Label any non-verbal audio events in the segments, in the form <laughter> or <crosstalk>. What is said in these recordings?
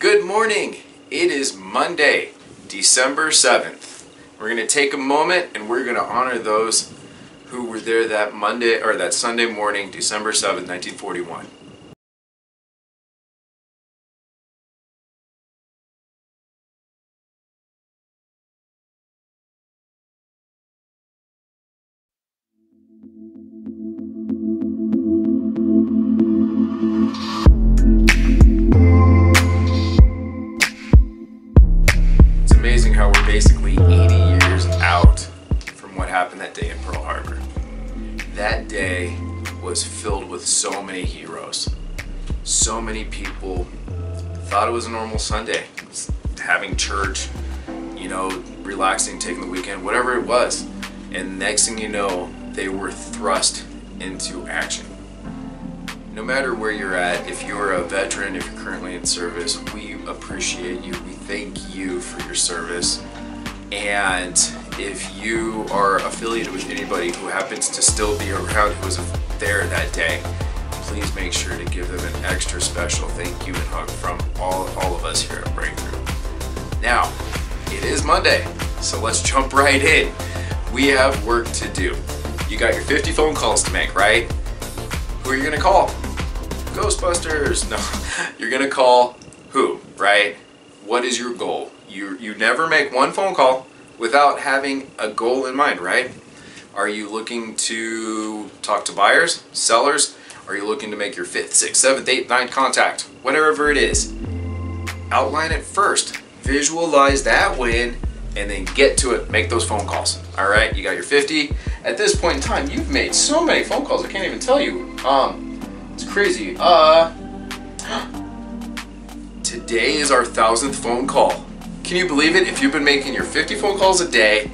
Good morning. It is Monday, December 7th. We're going to take a moment and we're going to honor those who were there that Monday or that Sunday morning, December 7th, 1941. Amazing how we're basically 80 years out from what happened that day in Pearl Harbor. That day was filled with so many heroes. So many people thought it was a normal Sunday, having church, you know, relaxing, taking the weekend, whatever it was. And next thing you know, they were thrust into action. No matter where you're at, if you're a veteran, if you're currently in service, we appreciate you. We thank you for your service. And if you are affiliated with anybody who happens to still be around who was there that day, please make sure to give them an extra special thank you and hug from all, all of us here at Breakthrough. Now, it is Monday, so let's jump right in. We have work to do. You got your 50 phone calls to make, right? Who are you gonna call? Ghostbusters! <laughs> No, you're gonna call who, right? What is your goal? You, you never make one phone call without having a goal in mind, right? Are you looking to talk to buyers, sellers? Are you looking to make your fifth, sixth, seventh, eighth, ninth contact? Whatever it is, outline it first. Visualize that win and then get to it. Make those phone calls. All right, you got your 50. At this point in time, you've made so many phone calls. I can't even tell you. Um, it's crazy. Uh, today is our thousandth phone call. Can you believe it? If you've been making your 50 phone calls a day,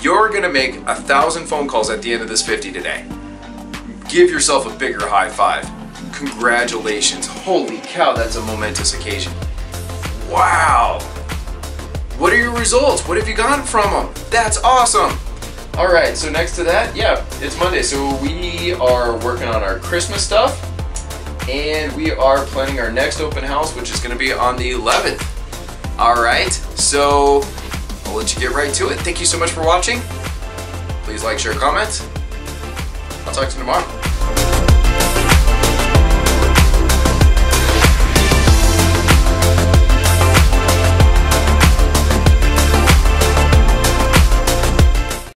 you're gonna make a thousand phone calls at the end of this 50 today. Give yourself a bigger high five. Congratulations. Holy cow, that's a momentous occasion. Wow. What are your results? What have you gotten from them? That's awesome. All right, so next to that, yeah, it's Monday. So we are working on our Christmas stuff and we are planning our next open house, which is gonna be on the 11th. All right, so I'll let you get right to it. Thank you so much for watching. Please like, share, comment. I'll talk to you tomorrow.